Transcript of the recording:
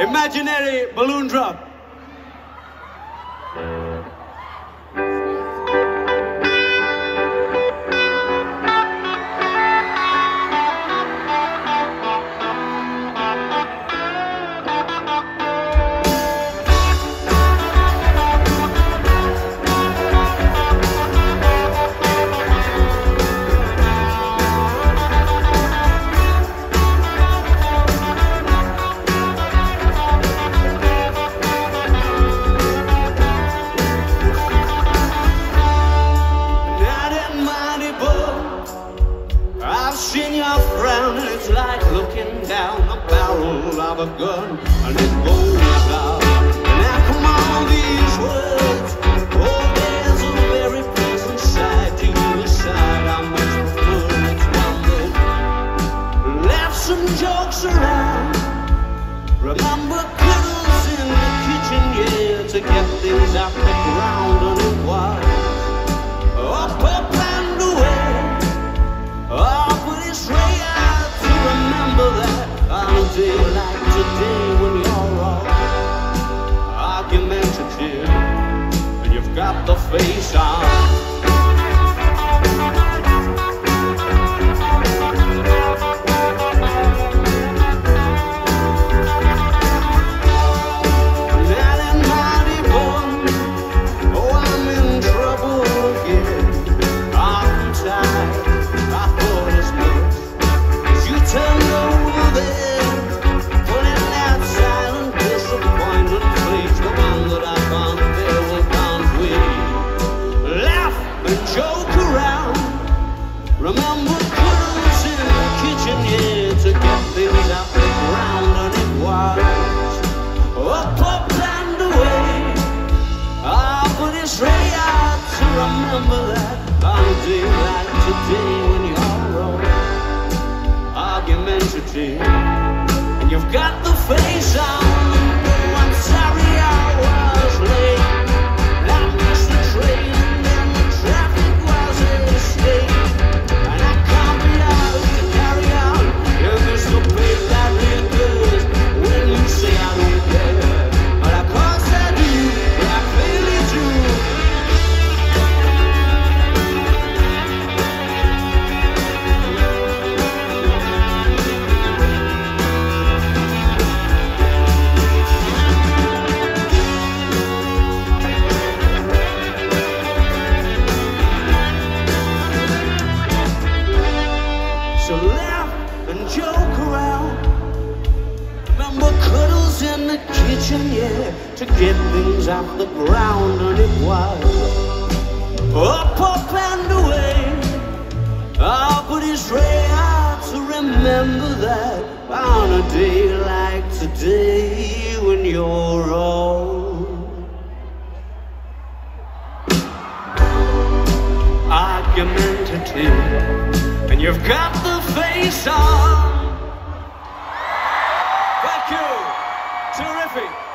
Imaginary balloon drop. I've your frown, and it's like looking down the barrel of a gun, and it goes out. Now come on, these words. Oh, there's a very pleasant side to you, side I. It's jokes around. Remember cuddles in the kitchen, yeah, to get things off the ground, you've got that day like today when you're all argumentative and you've got the face on. So laugh and joke around. Remember cuddles in the kitchen, yeah, to get things off the ground, and it was up, up and away. Ah, but it's rare to remember that on a day argumentative and you've got the face on. Thank you. Terrific.